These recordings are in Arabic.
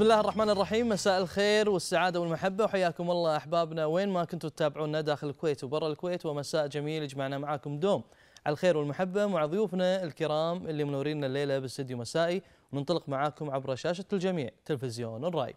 بسم الله الرحمن الرحيم مساء الخير والسعادة والمحبة. وحياكم الله أحبابنا وين ما كنتوا تتابعونا داخل الكويت وبرا الكويت. ومساء جميل يجمعنا معاكم دوم على الخير والمحبة مع ضيوفنا الكرام اللي منورين الليلة باستديو مسائي. وننطلق معاكم عبر شاشة الجميع تلفزيون الرأي.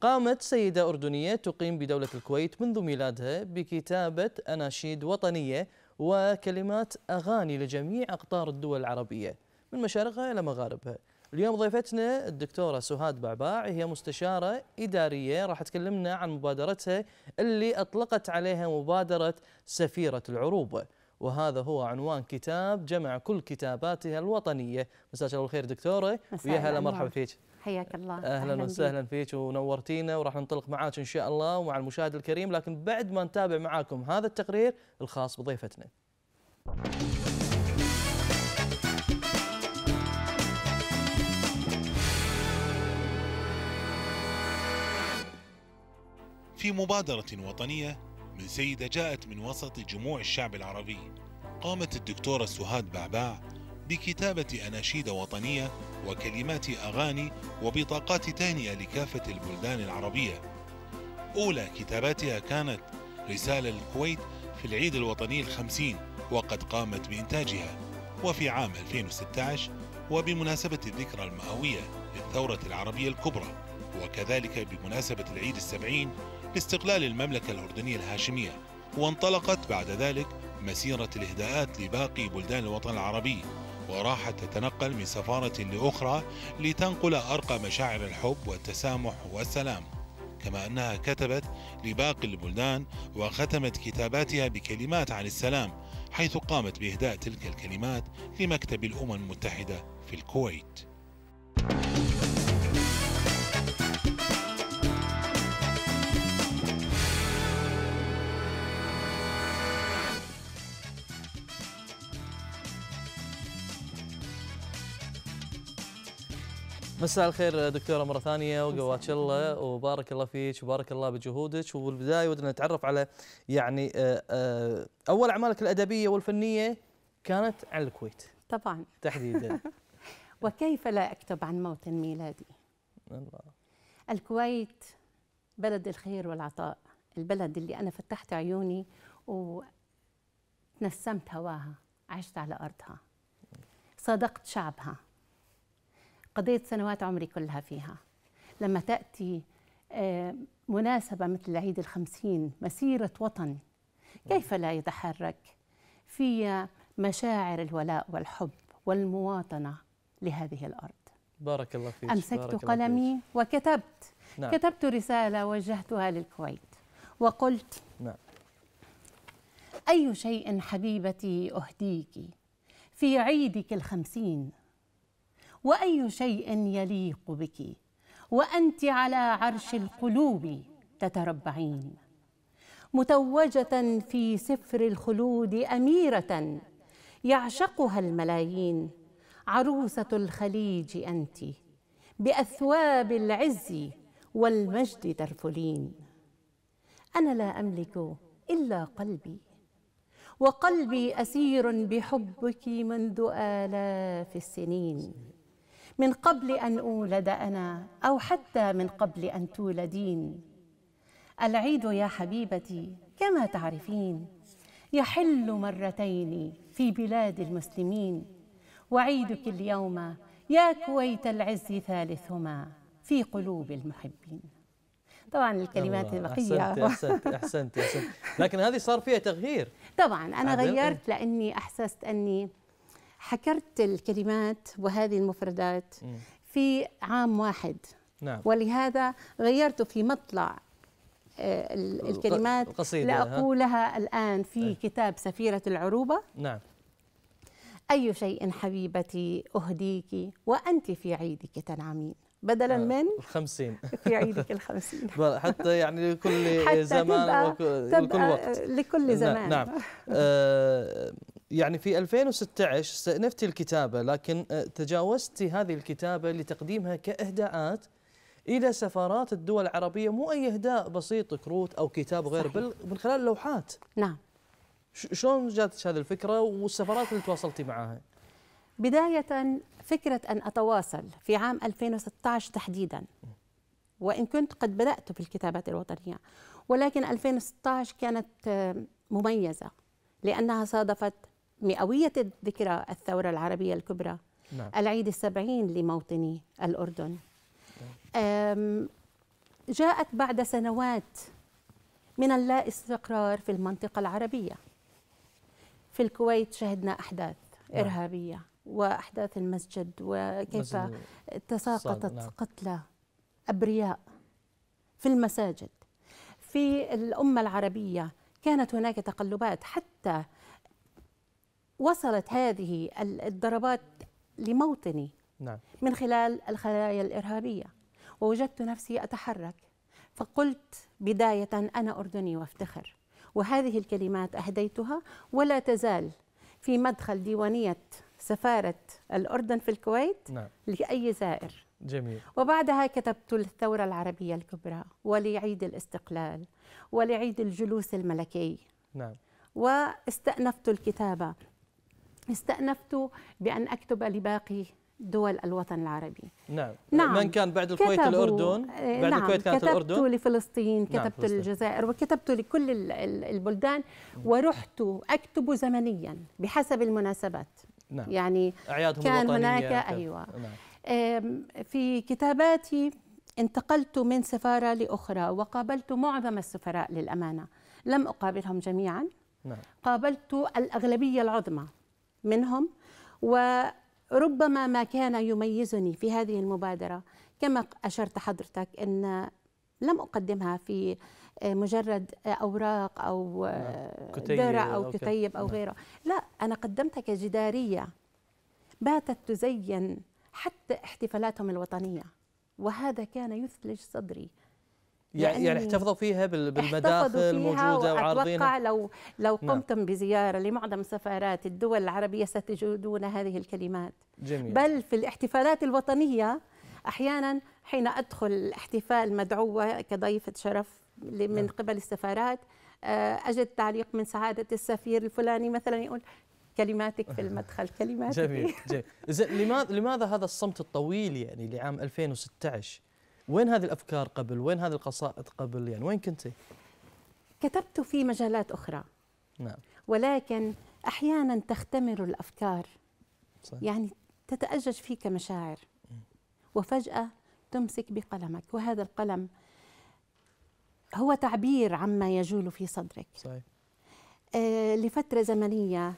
قامت سيدة أردنية تقيم بدولة الكويت منذ ميلادها بكتابة أناشيد وطنية وكلمات أغاني لجميع أقطار الدول العربية من مشارقها إلى مغاربها. اليوم ضيفتنا الدكتورة سهاد بعباع هي مستشارة إدارية راح تكلمنا عن مبادرتها اللي أطلقت عليها مبادرة سفيرة العروبة وهذا هو عنوان كتاب جمع كل كتاباتها الوطنية. مساك الله الخير دكتورة. ويا هلا مرحبا فيك. حياك الله. أهلا وسهلا فيك ونورتينا وراح ننطلق معاك إن شاء الله ومع المشاهد الكريم. لكن بعد ما نتابع معاكم هذا التقرير الخاص بضيفتنا. في مبادرة وطنية من سيدة جاءت من وسط جموع الشعب العربي. قامت الدكتورة سهاد بعباع بكتابة أناشيد وطنية وكلمات أغاني وبطاقات تهنئة لكافة البلدان العربية. أولى كتاباتها كانت رسالة للكويت في العيد الوطني الخمسين وقد قامت بإنتاجها. وفي عام 2016 وبمناسبة الذكرى المئوية للثورة العربية الكبرى وكذلك بمناسبة العيد السبعين لاستقلال المملكة الأردنية الهاشمية وانطلقت بعد ذلك مسيرة الإهداءات لباقي بلدان الوطن العربي وراحت تتنقل من سفارة لأخرى لتنقل أرقى مشاعر الحب والتسامح والسلام. كما أنها كتبت لباقي البلدان وختمت كتاباتها بكلمات عن السلام حيث قامت بإهداء تلك الكلمات لمكتب الأمم المتحدة في الكويت. مساء الخير دكتورة مرة ثانية وقواتش الله وبارك الله فيك وبارك الله بجهودك. وبالبداية ودنا نتعرف على يعني آه، آه، أول أعمالك الأدبية والفنية كانت عن الكويت. طبعا. تحديدا. وكيف لا أكتب عن موطن ميلادي؟ الله. الكويت بلد الخير والعطاء البلد اللي أنا فتحت عيوني وتنسمت هواها عشت على أرضها صادقت شعبها. قضيت سنوات عمري كلها فيها. لما تأتي آه، مناسبة مثل العيد الخمسين مسيرة وطن كيف لا يتحرك؟ في مشاعر الولاء والحب والمواطنة لهذه الأرض. بارك الله فيك أمسكت بارك الله قلمي وكتبت. فيك. نعم. كتبت رسالة وجهتها للكويت وقلت نعم. أي شيء حبيبتي أهديك في عيدك الخمسين وأي شيء يليق بك وأنت على عرش القلوب تتربعين. متوجة في سفر الخلود أميرة يعشقها الملايين عروسة الخليج أنت بأثواب العز والمجد ترفلين. أنا لا أملك إلا قلبي وقلبي أسير بحبك منذ آلاف السنين. من قبل أن أولد أنا أو حتى من قبل أن تولدين. العيد يا حبيبتي كما تعرفين يحل مرتين في بلاد المسلمين. وعيدك اليوم يا كويت العز ثالثهما في قلوب المحبين. طبعا الكلمات. البقية. أحسنت أحسنت أحسنت لكن هذه صار فيها تغيير. طبعا عدل. غيرت لأني أحسست أني حكرت الكلمات وهذه المفردات. في عام واحد. نعم. ولهذا غيرت في مطلع آه، الكلمات القصيدة، ها؟ لأقولها الآن في. كتاب سفيرة العروبة. نعم. أي شيء حبيبتي أهديك وأنت في عيدك تنعمين. بدلا من؟ الخمسين. في عيدك الخمسين. حتى يعني لكل حتى زمان تبقى, وك- لكل تبقى وقت. لكل نعم، زمان. نعم. آه، يعني في 2016 استأنفتي الكتابة لكن آه، تجاوزتي هذه الكتابة لتقديمها كإهداءات إلى سفارات الدول العربية مو أي إهداء بسيط كروت أو كتاب غير صحيح. بل من خلال لوحات. نعم. شلون جاتك هذه الفكرة والسفارات اللي تواصلتي معها بداية فكرة أن أتواصل في عام 2016 تحديدا. وإن كنت قد بدأت في الكتابات الوطنية. ولكن 2016 كانت آه، مميزة لأنها صادفت مئوية ذكرى الثورة العربية الكبرى نعم. العيد السبعين لموطني الأردن نعم. جاءت بعد سنوات من اللا استقرار في المنطقة العربية في الكويت شهدنا أحداث نعم. إرهابية وأحداث المسجد وكيف تساقطت نعم. قتلى أبرياء في المساجد في الأمة العربية كانت هناك تقلبات حتى وصلت هذه الضربات لموطني نعم. من خلال الخلايا الإرهابية. ووجدت نفسي أتحرك فقلت بداية أنا أردني وأفتخر. وهذه الكلمات أهديتها ولا تزال في مدخل ديوانية سفارة الأردن في الكويت نعم. لأي زائر. جميل. وبعدها كتبت للثورة العربية الكبرى ولعيد الاستقلال ولعيد الجلوس الملكي. نعم. واستأنفت الكتابة استأنفت بأن أكتب لباقي دول الوطن العربي نعم, نعم. من كان بعد الكويت الأردن آه، بعد نعم. الكويت كانت كتبت الأردن كتبت لفلسطين نعم، كتبت نعم. للجزائر وكتبت لكل البلدان ورحت أكتب زمنيا بحسب المناسبات نعم. يعني أعيادهم كان هناك أيوة نعم. في كتاباتي انتقلت من سفارة لأخرى وقابلت معظم السفراء للأمانة لم أقابلهم جميعا نعم. قابلت الأغلبية العظمى منهم وربما ما كان يميزني في هذه المبادرة كما أشرت حضرتك أن لم أقدمها في مجرد أوراق أو. درع أو كتيب أو نعم. غيره لا أنا قدمتها كجدارية باتت تزين حتى احتفالاتهم الوطنية وهذا كان يثلج صدري يعني يعني احتفظوا فيها بالمداخل الموجودة وعارضينها لو لو نعم. قمتم نعم. بزيارة لمعظم سفارات الدول العربية ستجدون هذه الكلمات جميل. بل في الاحتفالات الوطنية أحيانا حين أدخل الاحتفال مدعوه كضيفة شرف من نعم. قبل السفارات آه، أجد تعليق من سعادة السفير الفلاني مثلا يقول كلماتك في المدخل كلماتك جميل جميل لماذا لماذا هذا الصمت الطويل يعني لعام 2016 وين هذه الأفكار قبل؟ وين هذه القصائد قبل؟ يعني وين كنتي؟ كتبت في مجالات أخرى نعم ولكن أحيانا تختمر الأفكار صح. يعني تتأجج فيك مشاعر وفجأة تمسك بقلمك وهذا القلم هو تعبير عما يجول في صدرك صحيح. آه لفترة زمنية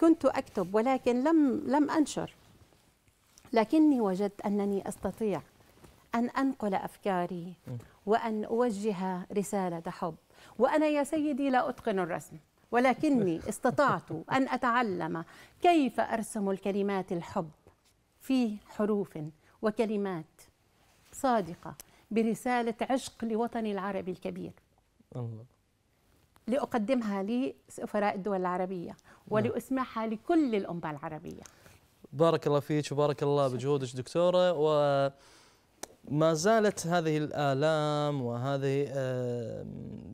كنت أكتب ولكن لم لم أنشر لكني وجدت أنني أستطيع أن أنقل أفكاري وأن أوجه رسالة حب. وأنا يا سيدي لا أتقن الرسم ولكني استطعت أن أتعلم كيف أرسم الكلمات الحب في حروف وكلمات صادقة برسالة عشق لوطني العربي الكبير. الله. لأقدمها لسفراء الدول العربية نعم. ولأسمعها لكل الأمة العربية. بارك الله فيك وبارك الله بجهودك دكتورة و ما زالت هذه الآلام وهذه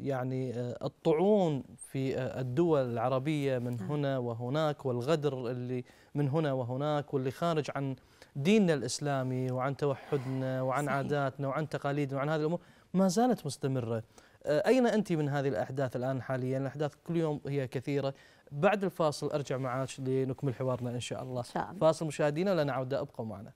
يعني آه، الطعون في آه، الدول العربية من نعم. هنا وهناك والغدر اللي من هنا وهناك واللي خارج عن ديننا الإسلامي وعن توحدنا وعن صحيح. عاداتنا وعن تقاليدنا وعن هذه الأمور ما زالت مستمرة آه، أين أنت من هذه الأحداث الآن حاليا الأحداث كل يوم هي كثيرة بعد الفاصل أرجع معك لنكمل حوارنا إن شاء الله, إن شاء الله. فاصل مشاهدينا لنا عودة أبقوا معنا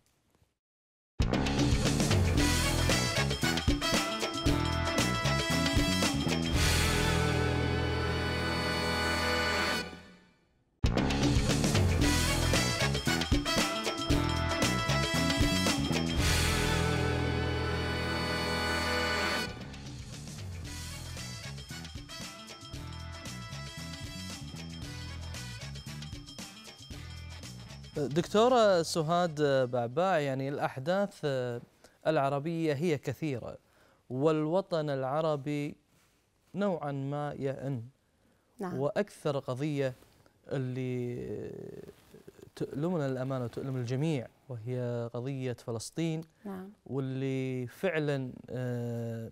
دكتورة سهاد بعباع يعني الأحداث العربية هي كثيرة والوطن العربي نوعا ما يئن نعم. وأكثر قضية اللي تؤلمنا الأمانة وتؤلم الجميع وهي قضية فلسطين نعم. واللي فعلا آه،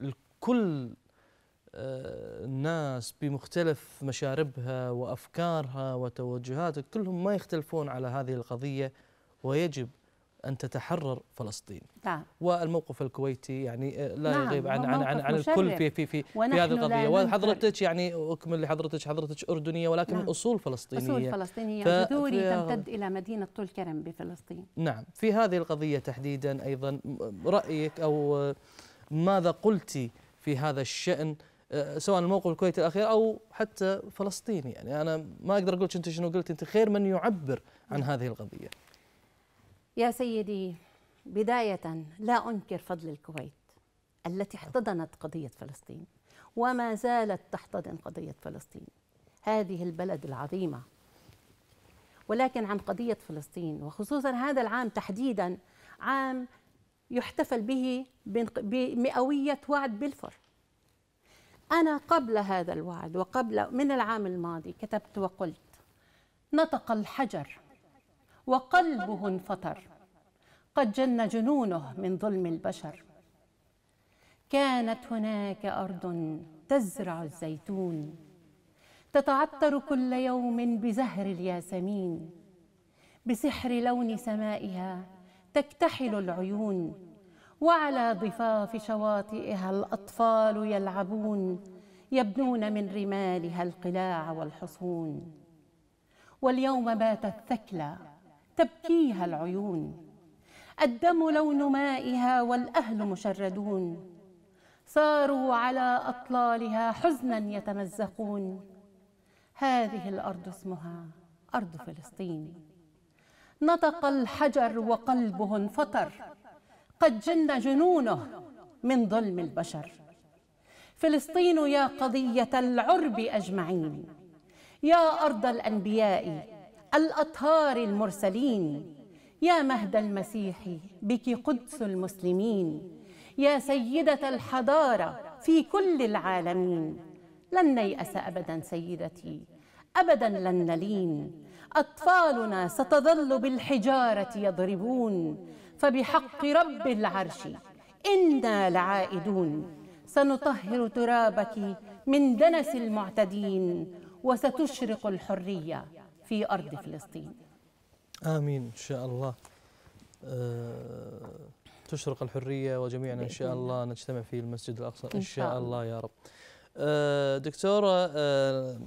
الكل الناس بمختلف مشاربها وأفكارها وتوجهاتها كلهم ما يختلفون على هذه القضية ويجب أن تتحرر فلسطين نعم والموقف الكويتي يعني لا نعم، يغيب عن عن عن, عن الكل. في في في, في هذه ننكر. وحضرتك يعني أكمل لحضرتك حضرتك أردنية ولكن نعم. أصول فلسطينية أصول فلسطينية ف- جذوري تمتد إلى مدينة طول كرم بفلسطين نعم في هذه القضية تحديدا أيضا رأيك أو ماذا قلتي في هذا الشأن آه، سواء الموقف الكويتي الأخير أو حتى فلسطين يعني أنا ما أقدر أقول أنت شنو قلت. أنت خير من يعبر عن هذه القضية. يا سيدي بداية لا أنكر فضل الكويت التي احتضنت قضية فلسطين وما زالت تحتضن قضية فلسطين. هذه البلد العظيمة. ولكن عن قضية فلسطين وخصوصا هذا العام تحديدا عام يحتفل به بمئوية وعد بلفور أنا قبل هذا الوعد وقبل من العام الماضي كتبت وقلت نطق الحجر وقلبه انفطر قد جن جنونه من ظلم البشر. كانت هناك أرض تزرع الزيتون تتعطر كل يوم بزهر الياسمين بسحر لون سمائها تكتحل العيون. وعلى ضفاف شواطئها الأطفال يلعبون يبنون من رمالها القلاع والحصون. واليوم باتت ثكلى تبكيها العيون. الدم لون مائها والأهل مشردون. صاروا على أطلالها حزنا يتمزقون. هذه الأرض اسمها أرض فلسطين. نطق الحجر وقلبه انفطر. قد جن جنونه من ظلم البشر. فلسطين يا قضية العرب أجمعين يا أرض الأنبياء الأطهار المرسلين يا مهد المسيح بك قدس المسلمين يا سيدة الحضارة في كل العالمين. لن نيأس ابدا سيدتي ابدا لن نلين. أطفالنا ستظل بالحجارة يضربون فبحق رب العرش. إنا لعائدون. سنطهر ترابك من دنس المعتدين وستشرق الحرية في أرض فلسطين. آمين. إن شاء الله. آه، تشرق الحرية وجميعنا إن شاء الله نجتمع في المسجد الأقصى إن شاء الله. يا رب. آه، دكتورة آه،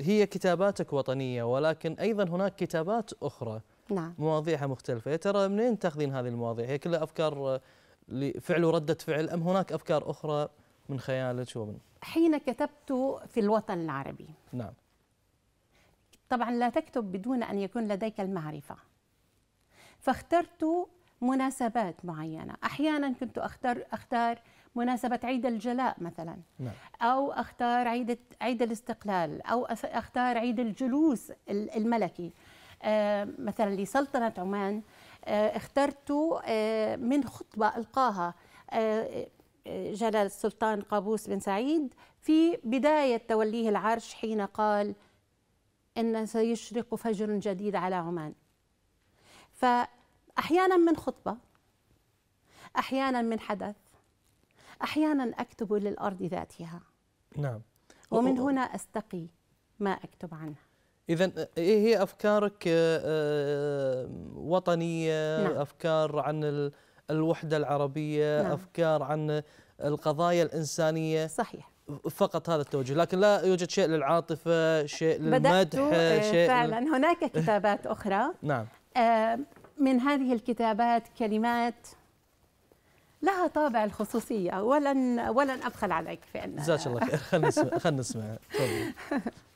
هي كتاباتك وطنية ولكن أيضا هناك كتابات أخرى. نعم. مواضيعها مختلفة. يا ترى منين تاخذين هذه المواضيع؟ هي كلها أفكار آه، لفعل وردة فعل أم هناك أفكار أخرى من خيالك ومن حين كتبت في الوطن العربي. نعم. طبعا لا تكتب بدون أن يكون لديك المعرفة. فاخترت مناسبات معينة. أحيانا كنت أختار أختار مناسبة عيد الجلاء مثلا. نعم. أو أختار عيد عيد الاستقلال. أو أس- أختار عيد الجلوس ال- الملكي. مثلا لسلطنة عمان آه، اخترت آه، من خطبة ألقاها آه، آه، جلال السلطان قابوس بن سعيد في بداية توليه العرش حين قال إن سيشرق فجر جديد على عمان. فاحيانا من خطبة أحيانا من حدث أحيانا أكتب للأرض ذاتها. نعم. ومن هنا أستقي ما أكتب عنها. إذا إيه هي أفكارك آه، آه، وطنية نعم. أفكار عن ال- الوحدة العربية نعم. أفكار عن القضايا الإنسانية. صحيح. فقط هذا التوجه لكن لا يوجد شيء للعاطفة شيء للمدح آه، شيء فعلا. هناك كتابات أخرى. نعم. آه، من هذه الكتابات كلمات لها طابع الخصوصية. ولن ولن أبخل عليك في أن جزاك الله خير. خلينا نسمع خلينا نسمع.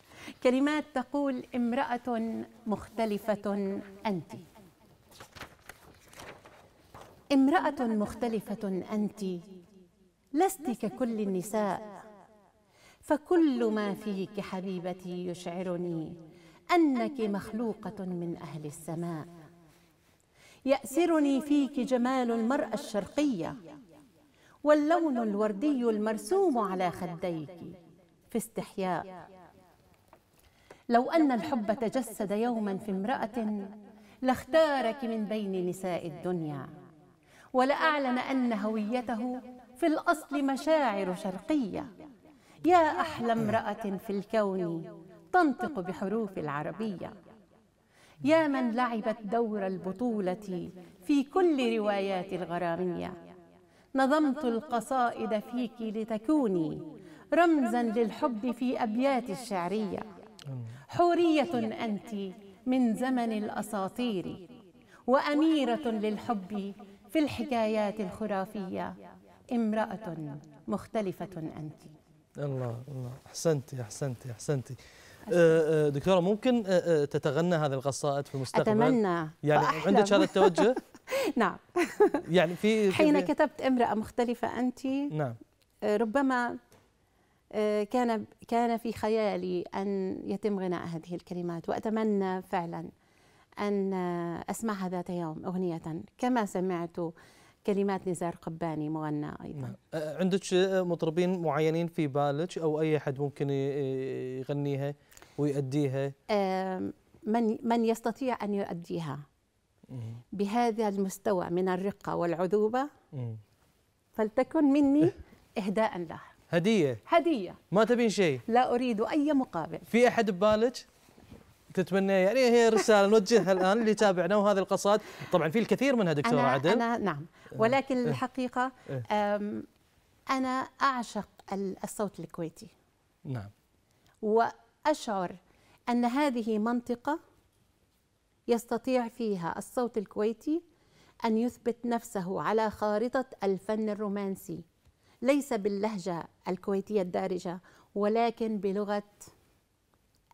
كلمات تقول امرأة مختلفة أنت. امرأة مختلفة أنت. لست ككل النساء. فكل ما فيك حبيبتي يشعرني أنك مخلوقة من أهل السماء. يأسرني فيك جمال المرأة الشرقية واللون الوردي المرسوم على خديك في استحياء. لو أن الحب تجسد يوما في امرأة لاختارك من بين نساء الدنيا. ولأعلن أن هويته في الأصل مشاعر شرقية. يا أحلى امرأة في الكون تنطق بحروف العربية. يا من لعبت دور البطولة في كل روايات الغرامية. نظمت القصائد فيك لتكوني رمزا للحب في أبيات الشعرية. حورية أنت من زمن الأساطير وأميرة للحب في الحكايات الخرافية امرأة مختلفة أنت. الله الله. أحسنتي أحسنتي أحسنتي. آه، آه، دكتورة ممكن آه، تتغنى هذه القصائد في المستقبل؟ أتمنى. يعني وأحلم. عندك هذا التوجه؟ نعم. يعني في حين كتبت امرأة مختلفة أنت نعم. ربما كان كان في خيالي أن يتم غناء هذه الكلمات وأتمنى فعلا أن آه، أسمعها ذات يوم أغنية كما سمعت كلمات نزار قباني مغنى أيضا. نعم. آه، عندك آه، مطربين معينين في بالك أو أي احد ممكن يغنيها ويؤديها؟ آم، من من يستطيع أن يؤديها. بهذا المستوى من الرقة والعذوبة. فلتكن مني اهداء له هدية. هدية. ما تبين شيء؟ لا أريد أي مقابل. في أحد ببالك؟ تتمنى يعني هي رسالة نوجهها الآن اللي تابعنا وهذه القصائد. طبعا في الكثير منها دكتوره أنا عدل. أنا نعم. ولكن إيه. الحقيقة إيه. أم، أنا أعشق ال- الصوت الكويتي. نعم. وأشعر أن هذه منطقة يستطيع فيها الصوت الكويتي أن يثبت نفسه على خارطة الفن الرومانسي. ليس باللهجة الكويتية الدارجة ولكن بلغة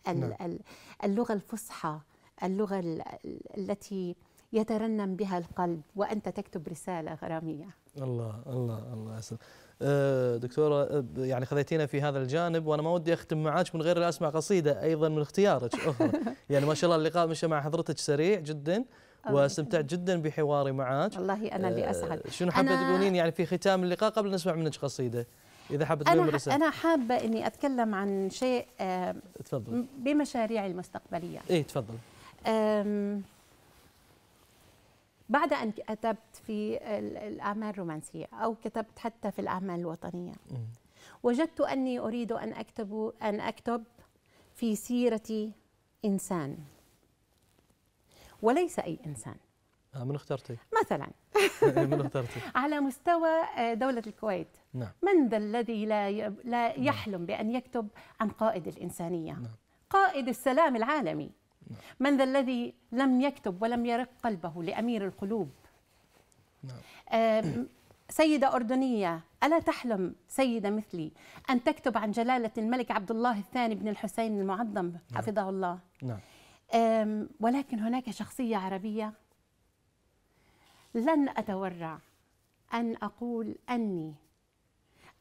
نعم. ال- اللغة الفصحى اللغة ال- ال- التي يترنم بها القلب وأنت تكتب رسالة غرامية. الله الله الله يسلم آه، دكتورة آه، يعني خذيتينا في هذا الجانب وأنا ما ودي أختم معاك من غير لا أسمع قصيدة أيضا من اختيارك. أخرى يعني ما شاء الله اللقاء مشى مع حضرتك سريع جدا. واستمتعت جدا بحواري معاك. والله أنا اللي آه، شنو حابة تقولين يعني في ختام اللقاء قبل نسمع منك قصيدة؟ إذا حابة تقولين رساله أنا حابة إني أتكلم عن شيء آه، تفضل. بمشاريعي المستقبلية. إيه تفضل. بعد أن كتبت في ال- الأعمال الرومانسية أو كتبت حتى في الأعمال الوطنية. وجدت أني أريد أن أكتب أن أكتب في سيرة إنسان. وليس أي إنسان. آه من اخترتي. مثلا. من اخترتي. على مستوى آه، دولة الكويت. نعم. من ذا الذي لا لا يحلم بأن يكتب عن قائد الإنسانية؟ نعم. قائد السلام العالمي. من ذا الذي لم يكتب ولم يرق قلبه لأمير القلوب؟ نعم. آم، سيدة أردنية ألا تحلم سيدة مثلي أن تكتب عن جلالة الملك عبد الله الثاني بن الحسين المعظم؟ حفظه الله. نعم. ولكن هناك شخصية عربية لن أتورع أن أقول أني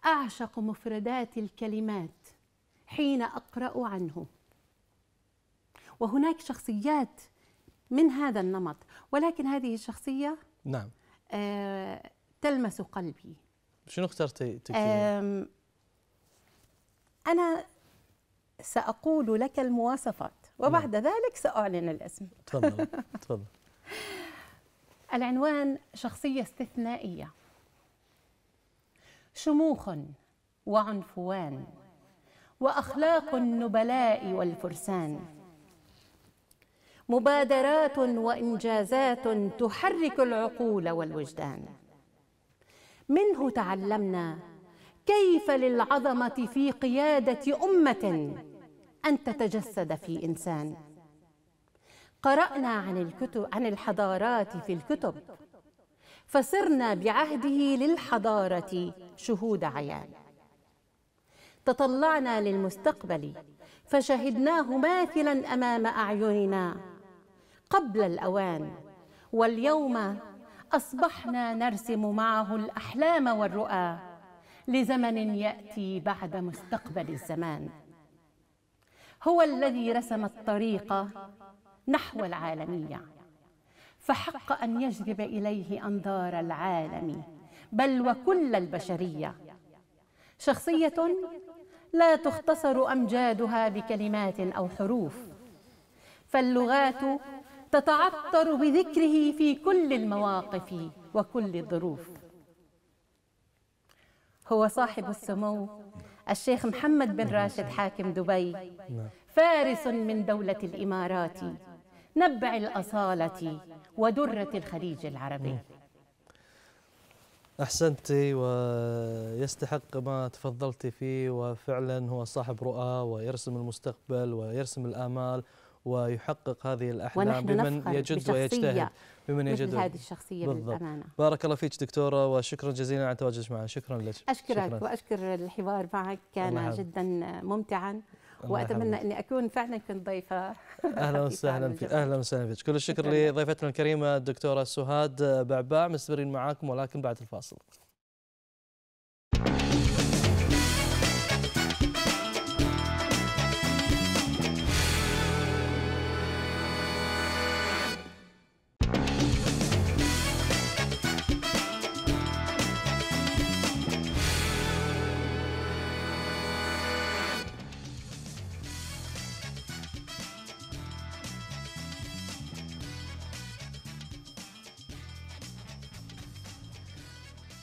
أعشق مفردات الكلمات حين أقرأ عنه. وهناك شخصيات من هذا النمط ولكن هذه الشخصية نعم. آه، تلمس قلبي. شنو اخترتي تكتبين؟ أنا سأقول لك المواصفات. وبعد ذلك سأعلن الاسم. تفضل تفضل. العنوان شخصية استثنائية. شموخ وعنفوان. وأخلاق النبلاء والفرسان. مبادرات وإنجازات تحرك العقول والوجدان. منه تعلمنا كيف للعظمة في قيادة أمة أن تتجسد في إنسان. قرأنا عن الكتب عن الحضارات في الكتب. فصرنا بعهده للحضارة شهود عيان. تطلعنا للمستقبل فشهدناه ماثلا أمام أعيننا قبل الأوان. واليوم أصبحنا نرسم معه الأحلام والرؤى لزمن يأتي بعد مستقبل الزمان. هو الذي رسم الطريق نحو العالمية. فحق أن يجذب إليه أنظار العالم بل وكل البشرية. شخصية لا تختصر أمجادها بكلمات أو حروف. فاللغات تتعطر بذكره في كل المواقف وكل الظروف. هو صاحب السمو الشيخ محمد بن راشد حاكم دبي. نعم. فارس من دولة الإمارات. نبع الأصالة ودرة الخليج العربي. أحسنتي ويستحق ما تفضلتي فيه وفعلا هو صاحب رؤى ويرسم المستقبل ويرسم الآمال ويحقق هذه الأحلام ونحن بمن نفخر يجد ويجتهد. بمن مثل يجد هذه الشخصية بالضبط. للأمانة بارك الله فيك دكتورة وشكرا جزيلا على تواجدك معنا شكرا لك أشكرك شكراً. وأشكر الحوار معك كان. جدا ممتعا يحفظك. أني أكون فعلا كنت ضيفة أهلا وسهلا فيك. أهلا وسهلا فيك كل الشكر. لضيفتنا الكريمة الدكتورة سهاد بعباع مستمرين معاكم ولكن بعد الفاصل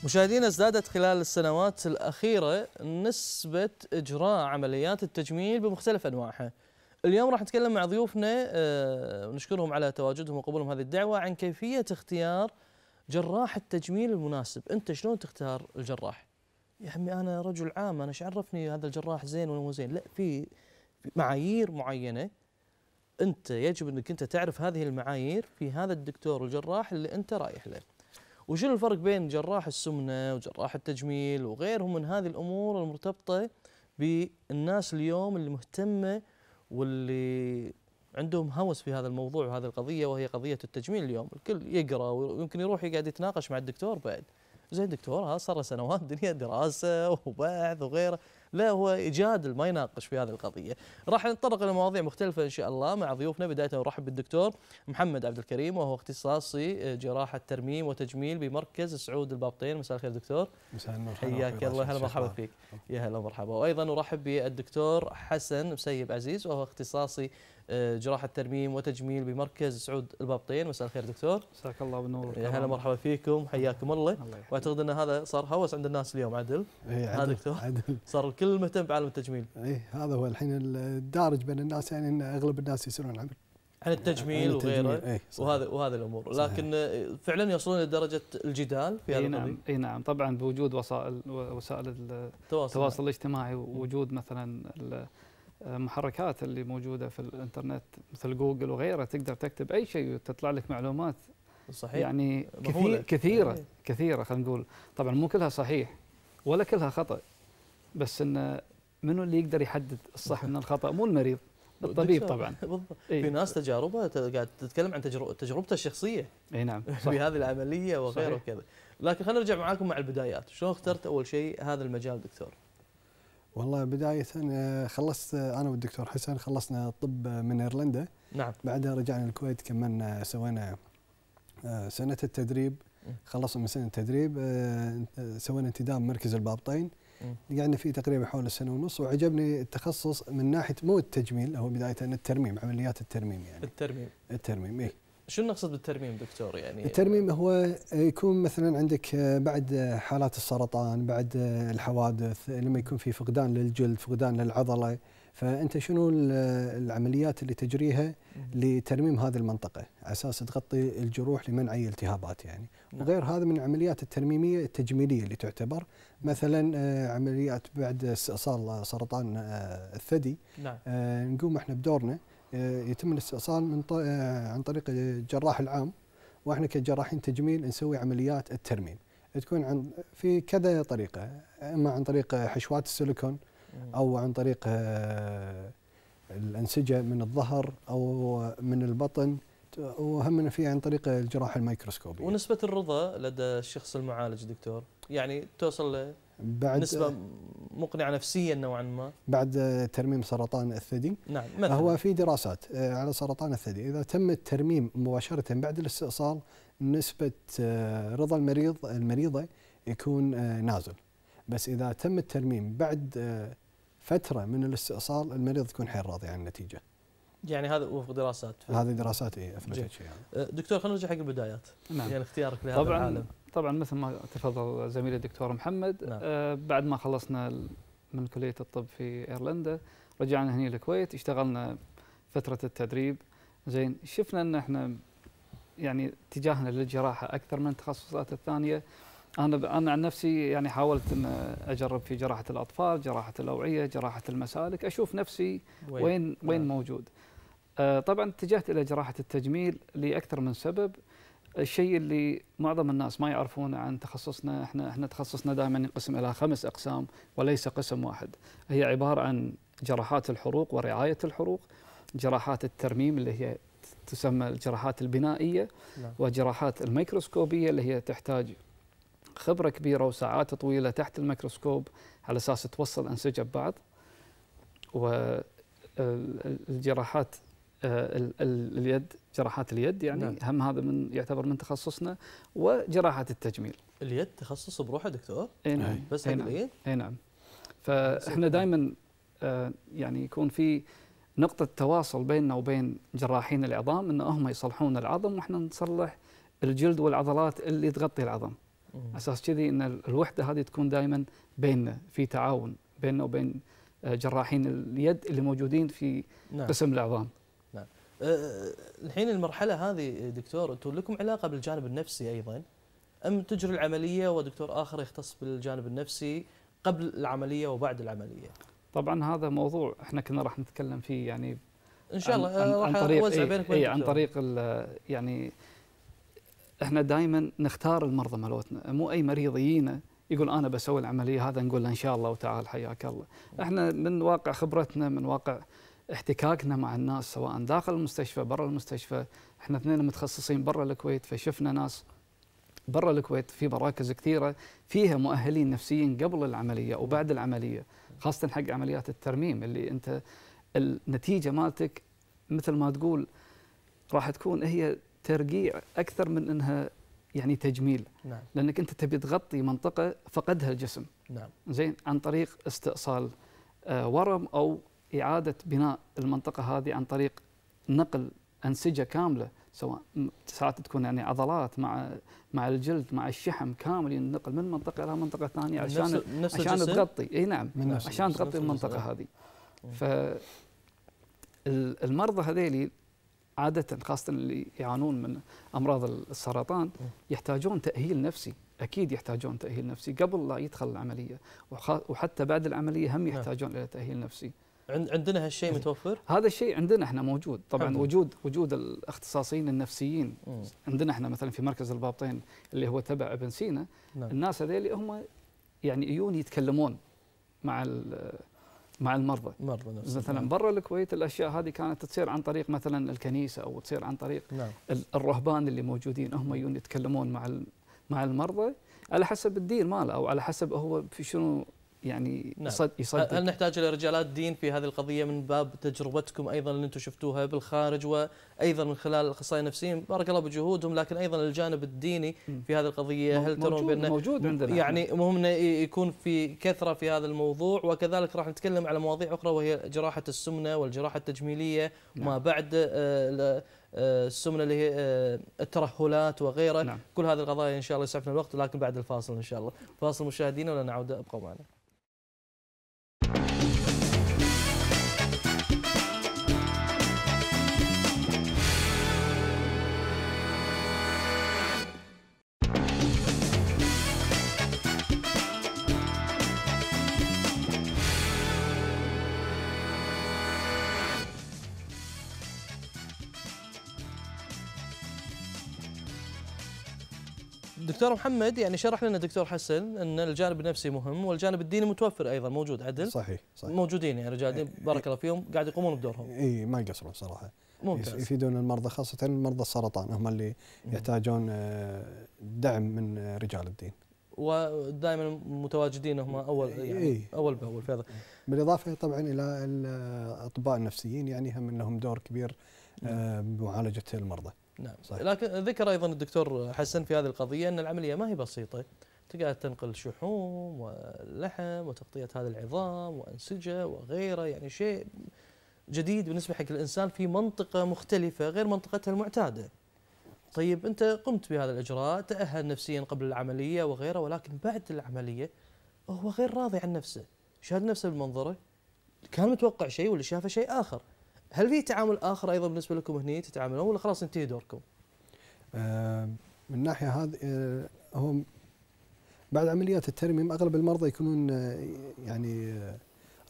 مشاهدينا ازدادت خلال السنوات الأخيرة نسبة إجراء عمليات التجميل بمختلف أنواعها. اليوم راح نتكلم مع ضيوفنا آه، ونشكرهم على تواجدهم وقبولهم هذه الدعوة عن كيفية اختيار جراح التجميل المناسب. أنت شلون تختار الجراح؟ يا عمي أنا رجل عام أنا عرفني هذا الجراح زين ولا مو زين؟ لا في معايير معينة أنت يجب أنك أنت تعرف هذه المعايير في هذا الدكتور الجراح اللي أنت رايح له. وشنو الفرق بين جراح السمنة وجراح التجميل وغيرهم من هذه الأمور المرتبطة بالناس اليوم اللي مهتمة واللي عندهم هوس في هذا الموضوع وهذه القضية وهي قضية التجميل اليوم. الكل يقرأ ويمكن يروح يقعد يتناقش مع الدكتور بعد. زين دكتور ها صار سنوات دنيا دراسة وبحث وغيره. لا هو يجادل ما يناقش في هذه القضية. راح نتطرق إلى مواضيع مختلفة إن شاء الله مع ضيوفنا. بداية نرحب بالدكتور محمد عبد الكريم وهو اختصاصي جراحة ترميم وتجميل بمركز سعود البابطين. مساء الخير دكتور. مساء النور. حياك الله. هلا مرحبا فيك. يا هلا مرحبا وأيضا نرحب بالدكتور حسن مسيب عزيز وهو اختصاصي جراحه ترميم وتجميل بمركز سعود البابطين. مساء الخير دكتور. مساك الله بالنور. يا هلا مرحبا فيكم حياكم الله. الله. واعتقد إن هذا صار هوس عند الناس اليوم عدل؟ ها عدل دكتور؟ عدل. صار الكل مهتم بعالم التجميل. اي هذا هو الحين الدارج بين الناس يعني إن أغلب الناس يسألون عن عن التجميل وغيره. اي صحيح. وهذا وهذه الأمور. صحيح. لكن آه، فعلا يوصلون لدرجة الجدال في هذا إي نعم إي نعم. طبعا بوجود وسائل وسائل التواصل التواصل الاجتماعي ووجود مثلا المحركات اللي موجودة في الإنترنت مثل جوجل وغيرها تقدر تكتب أي شيء وتطلع لك معلومات. صحيح. يعني. كثير كثيرة إيه. كثيرة خلينا نقول. طبعا مو كلها صحيح ولا كلها خطأ بس انه منو اللي يقدر يحدد الصح من الخطأ؟ مو المريض الطبيب طبعا. بالضبط. إيه. في ناس تجاربها قاعد تتكلم عن تجربته الشخصية. إي نعم في صح. هذه العملية وغيره. وكذا. لكن خلينا نرجع معاكم مع البدايات. شلون اخترت أول شيء هذا المجال دكتور؟ والله بداية آه، خلصت آه، أنا والدكتور حسن خلصنا الطب من إيرلندا. نعم. بعدها رجعنا الكويت كملنا سوينا آه، سنة التدريب. خلصنا من سنة التدريب آه، سوينا انتداب مركز البابطين. قعدنا فيه تقريبا حول سنه ونص وعجبني التخصص من ناحية مو التجميل هو بداية الترميم عمليات الترميم يعني. الترميم. الترميم إيه. شو نقصد بالترميم دكتور؟ يعني الترميم هو يكون مثلا عندك بعد حالات السرطان بعد الحوادث لما يكون في فقدان للجلد فقدان للعضلة. فأنت شنو ال- العمليات اللي تجريها لترميم هذه المنطقة؟ على أساس تغطي الجروح لمنع أي التهابات يعني. نعم. وغير هذا من العمليات الترميمية التجميلية اللي تعتبر مثلا آه، عمليات بعد استئصال سرطان آه، الثدي. نعم. آه، نقوم إحنا بدورنا. آه، يتم الاستئصال من ط- آه، عن طريق الجراح العام. وإحنا كجراحين تجميل نسوي عمليات الترميم. تكون عن في كذا طريقة إما عن طريق حشوات السيليكون أو عن طريق آه، الأنسجة من الظهر أو من البطن وهم في عن طريق الجراحه الميكروسكوبية. ونسبة الرضا لدى الشخص المعالج دكتور؟ يعني توصل بعد لنسبه مقنعة نفسيا نوعا ما. بعد ترميم سرطان الثدي. نعم مثلا. هو في دراسات آه، على سرطان الثدي. إذا تم الترميم مباشرة بعد الاستئصال نسبة آه، رضا المريض المريضة يكون آه، نازل. بس إذا تم الترميم بعد فترة من الاستئصال المريض يكون حيل راضي عن النتيجة. يعني هذا وفق دراسات هذه دراسات إيه جيد. اثبتت شيء يعني. دكتور خلينا نرجع حق البدايات نعم يعني اختيارك لهذا طبعا العالم طبعا مثل ما تفضل زميلي الدكتور محمد نعم. آه بعد ما خلصنا من كلية الطب في إيرلندا رجعنا هنا الكويت اشتغلنا فترة التدريب زين شفنا إن إحنا يعني اتجاهنا للجراحة أكثر من التخصصات الثانية أنا أنا عن نفسي يعني حاولت إن أجرب في جراحة الأطفال، جراحة الأوعية، جراحة المسالك، أشوف نفسي وين وين, وين نعم. موجود. آه طبعا اتجهت إلى جراحة التجميل لأكثر من سبب. الشيء اللي معظم الناس ما يعرفونه عن تخصصنا إحنا إحنا تخصصنا دائما ينقسم إلى خمس أقسام وليس قسم واحد. هي عبارة عن جراحات الحروق ورعاية الحروق، جراحات الترميم اللي هي تسمى الجراحات البنائية نعم. وجراحات الميكروسكوبية اللي هي تحتاج خبرة كبيرة وساعات طويلة تحت الميكروسكوب على أساس توصل أنسجة ببعض والجراحات اليد جراحات اليد يعني نعم. هم هذا من يعتبر من تخصصنا وجراحات التجميل. اليد تخصص بروحه دكتور؟ إي نعم. بس حق نعم. اليد؟ إي نعم. فإحنا دائما يعني يكون في نقطة تواصل بيننا وبين جراحين العظام إن هم يصلحون العظم وإحنا نصلح الجلد والعضلات اللي تغطي العظم. مم. أساس كذي إن الوحدة هذه تكون دائما بيننا في تعاون بيننا وبين آه، جراحين اليد اللي موجودين في نعم. قسم العظام. الحين المرحلة هذه دكتور أنتم لكم علاقة بالجانب النفسي أيضا؟ أم تجري العملية ودكتور آخر يختص بالجانب النفسي قبل العملية وبعد العملية؟ طبعا هذا موضوع إحنا كنا راح نتكلم فيه يعني إن شاء الله عن, أه، عن راح طريق أوزع إيه بينك إيه وبين عن. طريق يعني إحنا دائما نختار المرضى مالتنا مو أي مريض يجينا يقول أنا بسوي العملية هذا نقول له إن شاء الله وتعال حياك الله. إحنا من واقع خبرتنا من واقع احتكاكنا مع الناس سواء داخل المستشفى برا المستشفى. إحنا اثنين متخصصين برا الكويت فشفنا ناس برا الكويت في مراكز كثيرة فيها مؤهلين نفسيين قبل العملية وبعد العملية خاصة حق عمليات الترميم اللي انت النتيجة مالتك مثل ما تقول راح تكون هي ترقيع أكثر من إنها يعني تجميل. نعم. لأنك أنت تبي تغطي منطقة فقدها الجسم. نعم. زين عن طريق استئصال آه، ورم أو إعادة بناء المنطقة هذه عن طريق نقل أنسجة كاملة سواء ساعات تكون يعني عضلات مع مع الجلد مع الشحم كامل ينقل من منطقة إلى منطقة ثانية عشان نفس نفس عشان الجسم؟ تغطي إي نعم من نفس عشان الجسم، تغطي نفس المنطقة. هذه. ف ال- المرضى هذيلي عادة خاصة اللي يعانون من أمراض السرطان يحتاجون تأهيل نفسي أكيد يحتاجون تأهيل نفسي قبل لا يدخل العملية وخ- وحتى بعد العملية هم نعم. يحتاجون إلى تأهيل نفسي عندنا هالشيء متوفر؟ هذا الشيء عندنا إحنا موجود. طبعا لله. وجود وجود الاختصاصيين النفسيين. مم. عندنا إحنا مثلا في مركز البابطين اللي هو تبع ابن سينا. نعم. الناس هذيلي هم يعني يجون يتكلمون مع مع المرضى. مرضى نفس مثلا برا الكويت الأشياء هذه كانت تصير عن طريق مثلا الكنيسة أو تصير عن طريق نعم. ال- الرهبان اللي موجودين. هم يجون يتكلمون مع مع المرضى على حسب الدين ماله أو على حسب هو في شنو يعني نعم. يصد يصدق هل نحتاج إلى رجالات دين في هذه القضية من باب تجربتكم أيضا اللي أنتم شفتوها بالخارج وأيضا من خلال الاخصائيين النفسيين بارك الله بجهودهم لكن أيضا الجانب الديني. في هذه القضية هل ترون بان موجود عندنا يعني مهم إنه يكون في كثرة في هذا الموضوع وكذلك راح نتكلم على مواضيع أخرى وهي جراحة السمنة والجراحة التجميلية نعم. ما بعد آه، آه، السمنة اللي هي آه، الترهلات وغيره نعم. كل هذه القضايا إن شاء الله يسعفنا الوقت لكن بعد الفاصل إن شاء الله فاصل مشاهدينا ولا نعود أبقوا معنا دكتور محمد يعني شرح لنا دكتور حسن إن الجانب النفسي مهم والجانب الديني متوفر أيضا موجود عدل؟ صحيح صحيح. موجودين يعني رجال دين بارك الله فيهم قاعد يقومون بدورهم. اي ما يقصرون صراحة. ممتاز. يفيدون المرضى خاصة مرضى السرطان هم اللي يحتاجون آه، دعم من رجال الدين. ودائما متواجدين هم أول يعني إيه. أول بأول في هذا. بالإضافة طبعا إلى الاطباء النفسيين يعني هم لهم دور كبير آه، بمعالجة المرضى. نعم صحيح. لكن ذكر أيضا الدكتور حسن في هذه القضية أن العملية ما هي بسيطة انت قاعد تنقل شحوم ولحم وتغطية هذا العظام وأنسجة وغيره يعني شيء جديد بالنسبة حق الإنسان في منطقة مختلفة غير منطقتها المعتادة. طيب أنت قمت بهذا الإجراء تأهل نفسيا قبل العملية وغيره ولكن بعد العملية هو غير راضي عن نفسه، شاهد نفسه بمنظره كان متوقع شيء واللي شافه شيء آخر. هل في تعامل آخر أيضا بالنسبة لكم هني تتعاملون ولا خلاص انتهي دوركم؟ آه، من الناحيه هذه آه، هو بعد عمليات الترميم أغلب المرضى يكونون آه، يعني آه،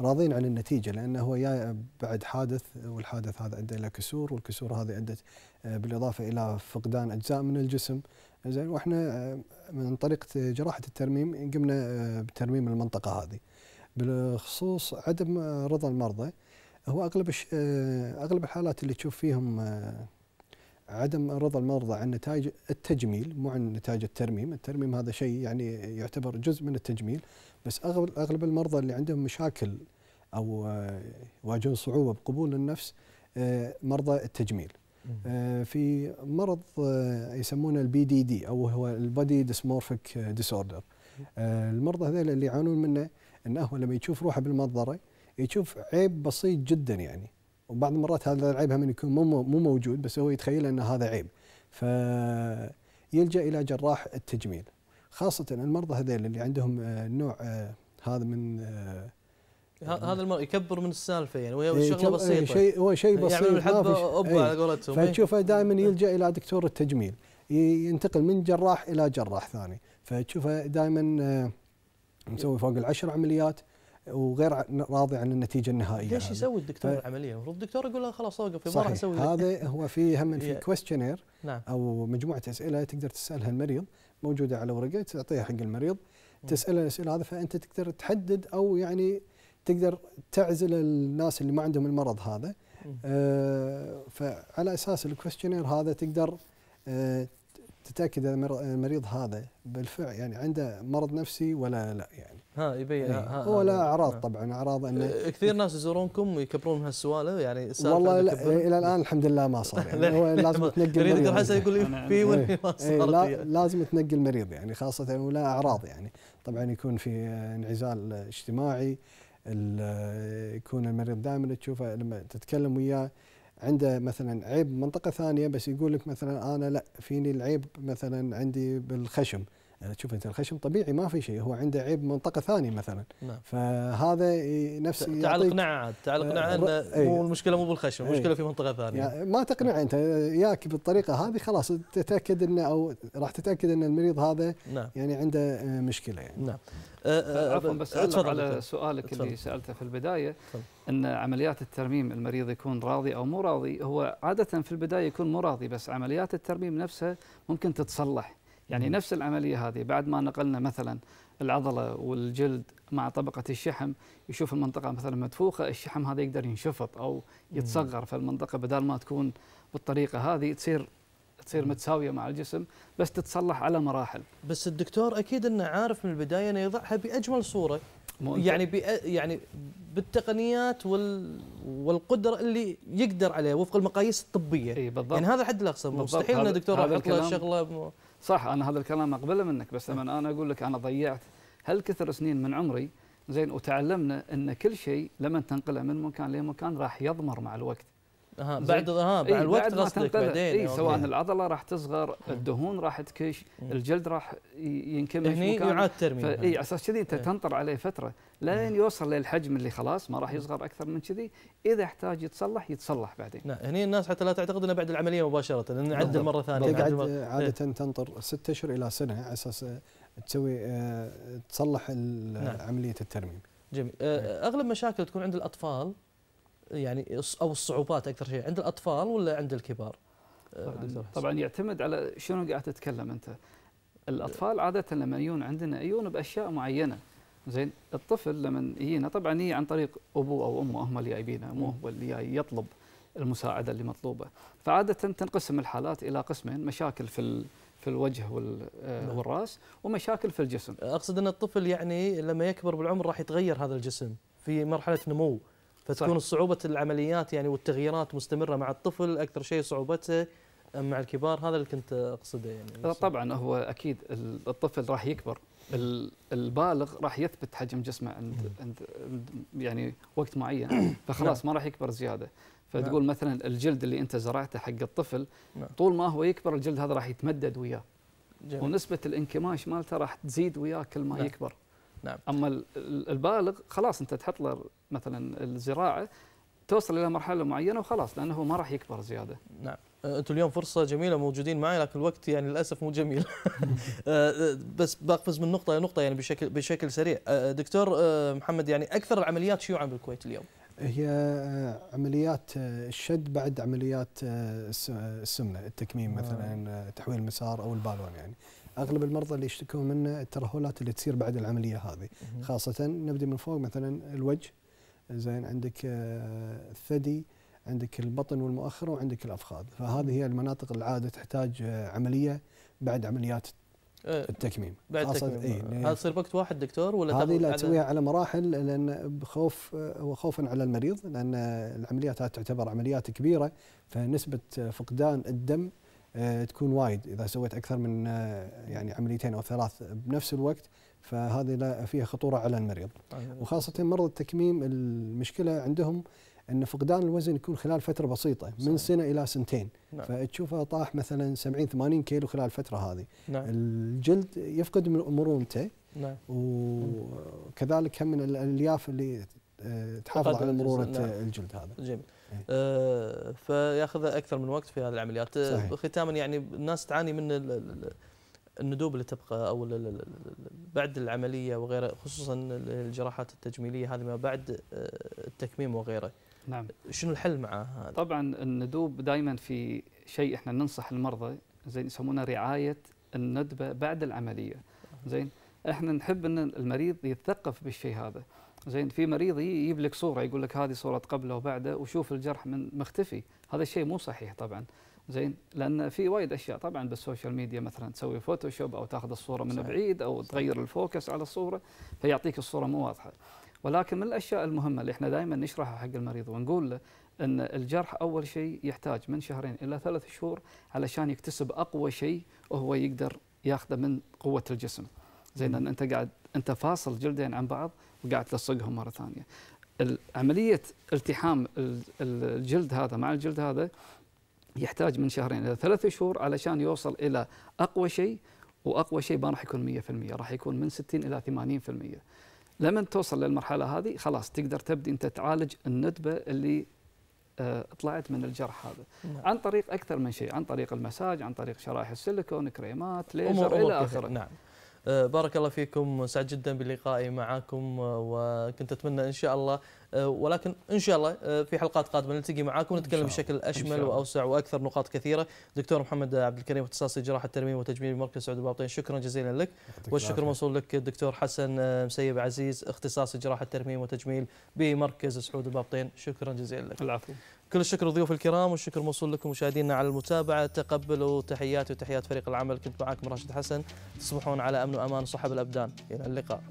راضين عن النتيجة لأنه هو جاي بعد حادث والحادث هذا أدى إلى كسور والكسور هذه أدت آه، بالإضافة إلى فقدان أجزاء من الجسم زين وإحنا من طريقة جراحة الترميم قمنا بترميم المنطقة هذه بالخصوص عدم رضا المرضى هو أغلب آه، أغلب الحالات اللي تشوف فيهم آه، عدم رضا المرضى عن نتائج التجميل مو عن نتائج الترميم، الترميم هذا شيء يعني يعتبر جزء من التجميل، بس اغلب أغلب المرضى اللي عندهم مشاكل أو آه، يواجهون صعوبة بقبول النفس مرضى التجميل. في مرض يسمونه ال BDD أو هو ال body dysmorphic disorder. المرضى هذول اللي يعانون منه إنه لما يشوف روحه بالمنظرة يشوف عيب بسيط جدا يعني. وبعض المرات هذا العيب هم يكون مو مو موجود بس هو يتخيل إن هذا عيب. فيلجا إلى جراح التجميل. خاصه المرضى هذول اللي عندهم آه، النوع آه، هذا من آه، هذا المرء يكبر من السالفة يعني وهي إيه، شغلة بسيطة. شيء هو شيء بسيط يعملوا ما الحبه إيه. على قولتهم. إيه. فتشوفه دائما يلجأ إلى دكتور التجميل. ينتقل من جراح إلى جراح ثاني. فتشوفه دائما مسوي فوق العشر عمليات. وغير راضي عن النتيجة النهائية ليش. يسوي الدكتور ف- العملية؟ المفروض الدكتور يقول له خلاص أوقف ما راح أسوي. هذا هو في هم في. كويستشنير نعم أو مجموعة أسئلة تقدر تسألها المريض موجودة على ورقة تعطيها حق المريض. تسأله الأسئلة هذا فأنت تقدر تحدد أو يعني تقدر تعزل الناس اللي ما عندهم المرض هذا. آه، فعلى أساس الكويستشنير هذا تقدر آه، تتأكد المريض هذا بالفعل يعني عنده مرض نفسي ولا لا يعني ها يبين إيه. ها- هو. لا أعراض. طبعا أعراض إنه آه، كثير ناس يزورونكم ويكبرون من هالسوالف يعني والله لا. إلى الآن الحمد لله ما صار يعني هو للحين لازم ما- تنقل المريض حسن يقول لي في واللي إيه. ما إيه فيها. لازم تنقي المريض يعني خاصة ولا أعراض يعني طبعا يكون في انعزال اجتماعي يكون المريض دائما تشوفه لما تتكلم وياه عنده مثلا عيب منطقة ثانية بس يقول لك مثلا أنا لا فيني العيب مثلا عندي بالخشم يعني تشوف أنت الخشم طبيعي ما في شيء هو عنده عيب منطقة ثانية مثلا نعم فهذا نفس تعال اقنعه عاد تعال آه، اقنعه الر- انه إيه. مو المشكلة مو بالخشم إيه. المشكلة في منطقة ثانية يعني ما تقنع انت ياك بالطريقة هذه خلاص تتأكد إنه أو راح تتأكد إن المريض هذا نعم يعني عنده آه، مشكلة يعني نعم آه، آه، عفوا بس آه، على دكتور. سؤالك تفضل. اللي سألته في البداية تفضل. إن عمليات الترميم المريض يكون راضي أو مو راضي هو عادة في البداية يكون مو راضي بس عمليات الترميم نفسها ممكن تتصلح يعني. نفس العملية هذه بعد ما نقلنا مثلا العضلة والجلد مع طبقة الشحم يشوف المنطقة مثلا مدفوخة الشحم هذا يقدر ينشفط أو يتصغر فالمنطقة بدل ما تكون بالطريقة هذه تصير تصير. متساوية مع الجسم بس تتصلح على مراحل. بس الدكتور أكيد إنه عارف من البداية إنه يضعها بأجمل صورة. يعني بأ- يعني بالتقنيات وال والقدرة اللي يقدر عليها وفق المقاييس الطبية. إي بالضبط. يعني هذا الحد الاقصى. مستحيل ان الدكتور يحط له شغلة صح أنا هذا الكلام أقبله منك بس لما أنا أقول لك أنا ضيعت هالكثر سنين من عمري زين وتعلمنا إن كل شيء لما تنقله من مكان لمكان راح يضمر مع الوقت. بعد ها الوقت بعد ما قصدك. بعدين إي. سواء العضلة راح تصغر. الدهون راح تكش. الجلد راح ينكمش هني مكانه. يعاد ترميم. على أساس كذي انت إيه. تنطر عليه فترة لين يوصل للحجم اللي خلاص ما راح يصغر أكثر من كذي إذا احتاج يتصلح يتصلح بعدين نعم هني الناس حتى لا تعتقد إنه بعد العملية مباشرة لأن نعدل. مرة ثانية تقعد عادة تنطر ست أشهر إلى سنة على أساس تسوي آه، تصلح نعم. عملية الترميم جميل آه، أغلب مشاكل تكون عند الأطفال يعني أو الصعوبات أكثر شيء عند الأطفال ولا عند الكبار؟ آه، طبعا. طبعا يعتمد على شنو قاعد تتكلم أنت الأطفال عادة لما يجون عندنا يجون بأشياء معينة زين الطفل لما يجينا طبعا هي عن طريق أبوه أو أمه هم اللي جايبينه مو هو اللي جاي يطلب المساعدة اللي مطلوبة فعادة تنقسم الحالات إلى قسمين مشاكل في في الوجه آه، نعم. والرأس ومشاكل في الجسم أقصد أن الطفل يعني لما يكبر بالعمر راح يتغير هذا الجسم في مرحلة نمو فتكون. صعوبة العمليات يعني والتغييرات مستمرة مع الطفل أكثر شيء صعوبته مع الكبار هذا اللي كنت أقصده يعني. طبعا هو أكيد ال- الطفل راح يكبر. ال- البالغ راح يثبت حجم جسمه عند عند يعني وقت معين. فخلاص ما راح يكبر زيادة. فتقول مثلا الجلد اللي أنت زرعته حق الطفل نعم. طول ما هو يكبر الجلد هذا راح يتمدد وياه. ونسبة الانكماش مالته راح تزيد وياه كل ما نعم. يكبر. نعم. أما ال- ال- البالغ خلاص أنت تحط له مثلا الزراعة توصل إلى مرحلة معينة وخلاص لأنه ما راح يكبر زيادة. نعم. آه، أنتم اليوم فرصة جميلة موجودين معي لكن الوقت يعني للأسف مو جميل. آه، آه، بس بقفز من نقطة إلى نقطة يعني بشكل بشكل سريع. دكتور محمد يعني أكثر العمليات شيوعا بالكويت اليوم؟ هي عمليات الشد بعد عمليات الس- السمنة التكميم مثلا آه، تحويل المسار أو البالون يعني. أغلب المرضى اللي يشتكون منه الترهلات اللي تصير بعد العملية هذه. خاصة نبدأ من فوق مثلا الوجه زين عندك آه، الثدي عندك البطن والمؤخرة وعندك الأفخاذ. فهذه هي المناطق اللي عاده تحتاج آه، عملية بعد عمليات آه، التكميم. بعد خاصة- تكميم إيه، هذا تصير بوقت واحد دكتور ولا هذه لا تسويها على مراحل لأن بخوف وخوفا على المريض لأن العمليات هذه تعتبر عمليات كبيرة فنسبة فقدان الدم تكون وايد. إذا سويت أكثر من آه، يعني عمليتين أو ثلاث بنفس الوقت فهذه لا فيها خطورة على المريض. وخاصة مرضى التكميم المشكلة عندهم إن فقدان الوزن يكون خلال فترة بسيطة من صحيح. سنة إلى سنتين. نعم. فتشوفه طاح مثلا 70 80 كيلو خلال الفترة هذه. نعم. الجلد يفقد من مرونته. نعم. وكذلك هم من الألياف اللي آه، تحافظ على مرونة نعم. الجلد هذا. جميل. آه فياخذ أكثر من وقت في هذه العمليات. آه، صحيح. ختاما يعني الناس تعاني من ال- ال- الندوب اللي تبقى أو بعد العملية وغيره خصوصا الجراحات التجميلية هذه ما بعد آه، التكميم وغيره نعم. شنو الحل مع هذا طبعا الندوب دائما في شيء إحنا ننصح المرضى زين يسمونه رعاية الندبة بعد العملية. زين إحنا نحب إن المريض يتثقف بالشيء هذا. زين في مريض يجي يجيب لك صورة يقول لك هذه صورة قبله وبعده وشوف الجرح من مختفي. هذا الشيء مو صحيح طبعا. زين لأن في وايد أشياء طبعا بال social media مثلا تسوي Photoshop أو تأخذ الصورة من صحيح. بعيد أو تغير ال focus على الصورة فيعطيك الصورة مو واضحة. ولكن من الأشياء المهمة اللي إحنا دائما نشرحها حق المريض ونقول له إن الجرح أول شيء يحتاج من شهرين إلى ثلاث شهور علشان يكتسب أقوى شيء وهو يقدر ياخذه من قوة الجسم. زين أنت قاعد أنت فاصل جلدين عن بعض وقاعد تلصقهم مرة ثانية. عملية التحام ال- ال- الجلد هذا مع الجلد هذا يحتاج من شهرين إلى ثلاث شهور علشان يوصل إلى أقوى شيء وأقوى شيء ما راح يكون 100% راح يكون من 60 إلى 80% لما توصل للمرحلة هذه خلاص تقدر تبدي أنت تعالج الندبة اللي آه، طلعت من الجرح هذا. نعم. عن طريق أكثر من شيء عن طريق المساج عن طريق شرائح السيليكون كريمات ليزر إلى. آخره. نعم. بارك الله فيكم. سعد جدا بلقائي معكم آه، وكنت أتمنى إن شاء الله آه، ولكن إن شاء الله آه، في حلقات قادمة نلتقي معاكم ونتكلم بشكل أشمل. وأوسع وأكثر نقاط كثيرة. دكتور محمد عبد الكريم اختصاصي جراحه ترميم وتجميل بمركز سعود البابطين شكرا جزيلا لك. والشكر. موصول لك الدكتور حسن آه، مسيب عزيز. اختصاصي جراحه ترميم وتجميل بمركز سعود البابطين شكرا جزيلا لك. العفو. كل الشكر ضيوف الكرام والشكر موصول لكم مشاهدينا على المتابعة. تقبلوا تحياتي وتحيات فريق العمل. كنت معكم راشد حسن. تصبحون على أمن وأمان صحب الأبدان. إلى اللقاء.